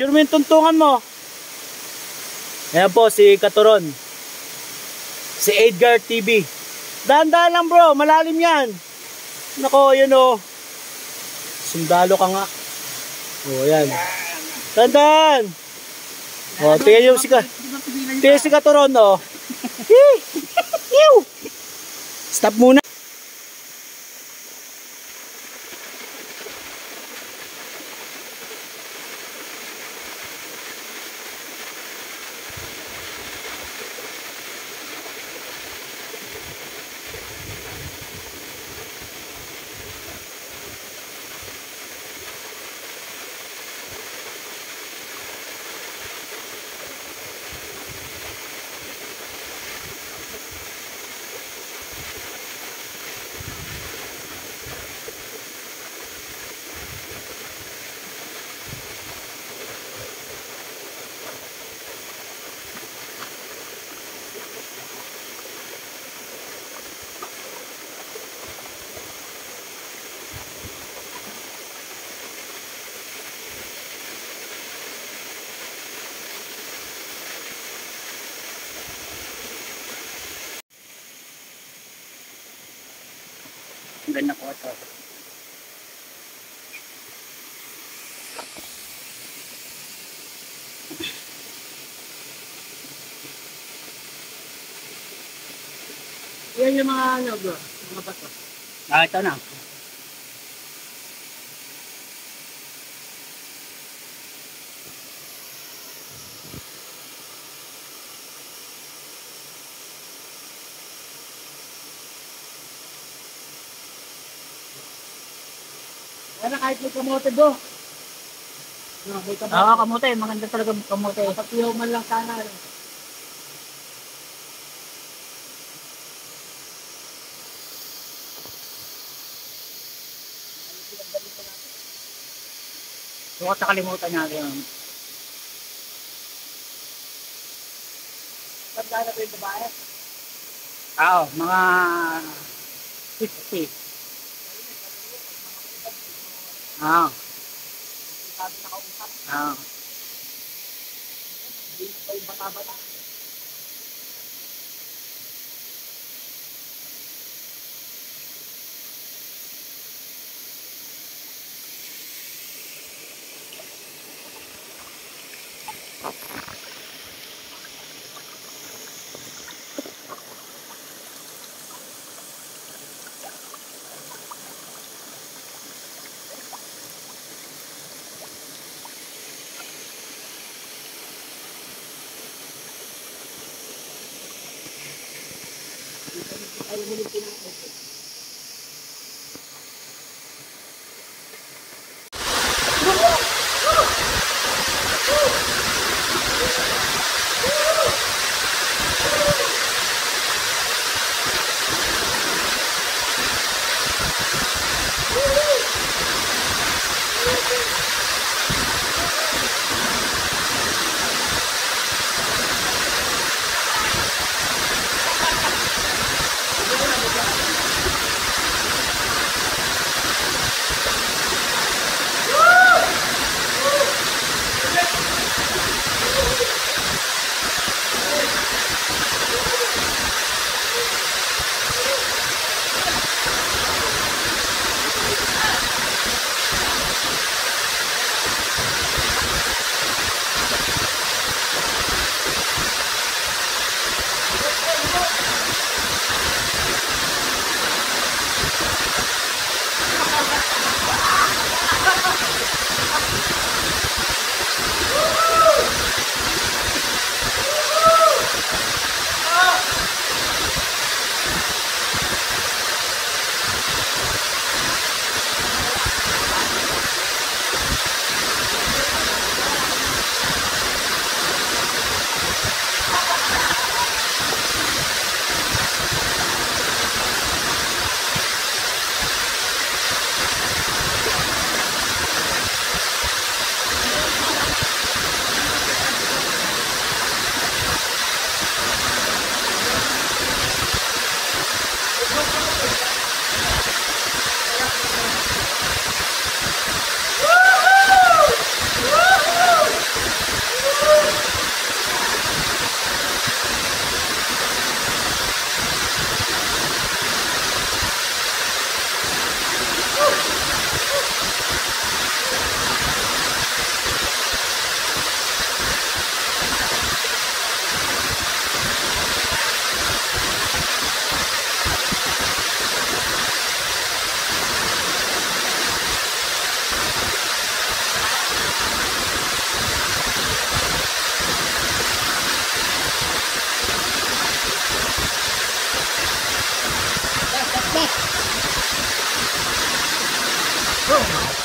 Picture mo yung tuntungan mo. Ayan po, si Katuron. Si Edgar TV. Dahan-dahan lang bro, malalim yan. Nako, yun o. Sundalo ka nga. O, yan. Dahan-dahan. O, tingnan yung si, Ka- tingnan si Katuron o. Ew! Stop muna. Ganda ko ito. Yan yung mga ano bro, mga bato. Ah, ito na. Ano kahit may kamote bro. No, may kamote. Oo, kamote. Maganda talaga kamote. Kapatiyaw man lang sana. ano. Huwag nakalimutan natin. Tanda na ba yung babae? Oo, mga 50. Oo. Sabi na kausap, Oo. hindi na pa yung bata-bata. ay huli po ng. Boom!